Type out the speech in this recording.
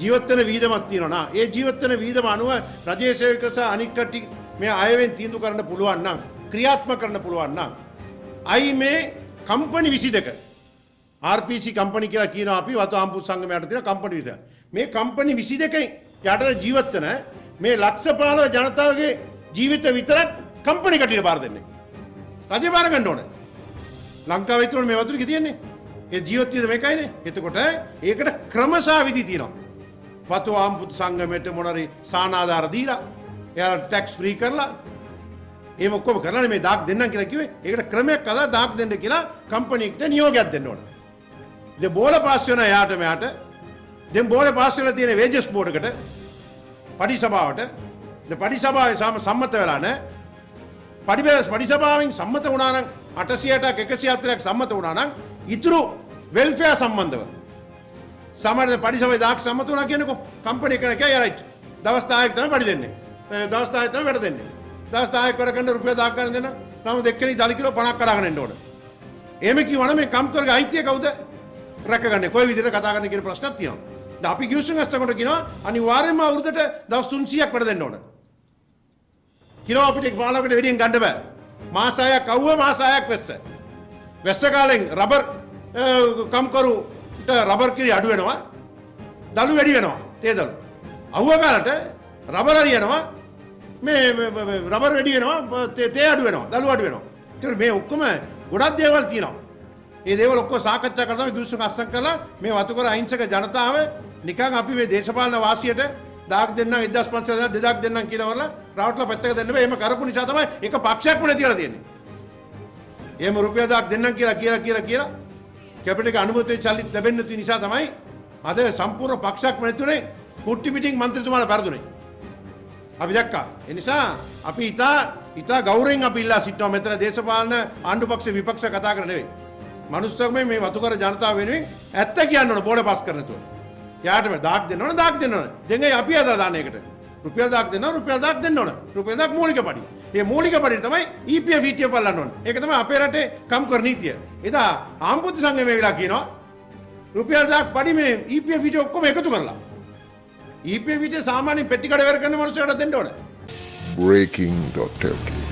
ජීවත් වෙන වීදමක් තියෙනවා නා. ඒ ජීවත් වෙන වීදම අනුව රජයේ සේවක සහ අනික් කට්ටිය මේ අයවෙන් තීන්දුව කරන්න පුළුවන් නම් ක්‍රියාත්මක කරන්න පුළුවන් නම් අයි මේ කම්පනි 22 RPC කම්පනි කියලා කියනවා අපි වතු ආම්පු සංගමයට තියෙන කම්පනි 22. මේ කම්පනි 22කින් යට ජීවත් වෙන මේ ලක්ෂ 15 ජනතාවගේ ජීවිත විතරක් කම්පනි කටියට බාර දෙන්නේ. රජය බාර ගන්න ඕනේ. ලංකාවේ විතර මේ වතුර තියෙන්නේ. ඒ ජීවත් විද මේකයිනේ. එතකොට ඒකට ක්‍රමසා විදි තියෙනවා. වතු ආම්පුත් සංගමයට මොනරි සානාධාර දීලා එයාලා ටැක්ස් ෆ්‍රී කරලා ඒ ඔක්කොම කරලා මේ දාක් දෙන්නම් කියලා කිව්වේ. ඒකට ක්‍රමයක් අදලා දාක් දෙන්න කියලා කම්පැනිකට නියෝගයක් දෙන්න ඕන. ඉතින් බෝල පාස් වෙන එයාට මෙයාට දැන් බෝල පාස් වෙලා තියෙන වේජස් බෝඩකට පඩි සභාවට දැන් පඩි සභාවේ සම සම්මත වෙලා නැහැ. පඩි පඩි සභාවෙන් සම්මත වුණා නම් 800ක් 140ක් සම්මත වුණා නම් ඉතුරු වෙල්ෆෙයාර් සම්බන්ධව සමහර පඩි සභාවේ දාක් සම්මත වුණා කියනකො කම්පැනි එක කියයි රයිට්. දවස් 10ක් තමයි පඩි දෙන්නේ. දවස් 10ක් තමයි වැඩ දෙන්නේ. දවස් 10ක් වැඩ කරන රුපියල් 10ක් ගන්න දෙන්න. නම් දෙක්කෙනෙක් දල කිලෝ 50ක් කරගෙන එන්න ඕන. එහෙම කිව්වනම් මේ කම්කරගේ අයිතිය කවුද? රැකගන්නේ. කොයි විදිහට කතා කරන්න කියන ප්‍රශ්නක් තියෙනවා. දැන් අපි ගිවිසුම් අස්තකට කියනවා අනිවාර්යයෙන්ම අවුරුද්දට දවස් 300ක් වැඩ දෙන්න ඕන. කිලෝ අපිට පාලකට වැඩියෙන් ගන්න බෑ. මාස 6ක් අවුව මාස 6ක් වෙස්ස. වෙස්ස කාලෙන් රබර් කම්කරුට රබර් කිරි අඩු වෙනවා. දළු වැඩි වෙනවා. තේ දළු. අවුව කාලට රබර් හරියනවා. මේ රබර් වැඩි වෙනවා තේ අඩු වෙනවා. දළු අඩු වෙනවා. ඒතර මේ ඔක්කොම ගොඩක් දේවල් තියෙනවා. ඒ දේවල් ඔක්කොම සාකච්ඡා කරලා තමයි ගිවිසුම් අස්සම් කරලා මේ වතුකර අහිංසක ජනතාව නිකන් අපි මේ දේශපාලන වාසියට දාක් දෙන්නම් 1500 දෙදක් දෙන්නම් කියලා වල රවට්ලා පැත්තක දෙන්න බෑ. එහෙම කරපු නිසා තමයි එක පක්ෂයක්ම නැති කරලා තියෙන්නේ. එහෙම රුපියල් දාක් දෙන්නම් කියලා කියලා කියලා කියලා කැපිට එක අනුමතය චල්ලිත් ලැබෙන්න ති නිසා තමයි අද සම්පූර්ණ පක්ෂක් නැතුනේ කුට්ටි පිටින් මන්ත්‍රතුමාට පැරදුනේ. අපි දැක්කා. එනිසා අපි ඉතා ඉතා ගෞරයෙන් අපි ඉල්ලා සිටිනවා මෙතන දේශපාලන ආණ්ඩු පක්ෂ විපක්ෂ කතා කර නෙවෙයි. මනුස්සකම මේ වතුකර ජනතාව වෙනුවෙන් ඇත්ත කියන්න ඕන බෝඩ පාස් කරන තුර. යාට මේ දාක් දෙන්න ඕන දාක් දෙන්න ඕන. දෙන්නේ අපි අදලා දාන එකට. රුපියල් දාක් දෙන්න රුපියල් දාක් දෙන්න ඕන. රුපියල් දාක් මූලික පඩි. මේ මූලික පඩි තමයි EPF ETF වල්ලන්න ඕන. ඒක තමයි අපේ රටේ කම්කර නීතිය. එදා ආම්පුත් සංගමේ වෙලා කියනවා රුපියල් දාක් පඩි මේ EPF ETF ඔක්කොම එකතු කරලා. EPF ETF සාමාන්‍ය පෙට්ටි කඩ වෙර කරන මනුස්සයට දෙන්න ඕන. breaking.lk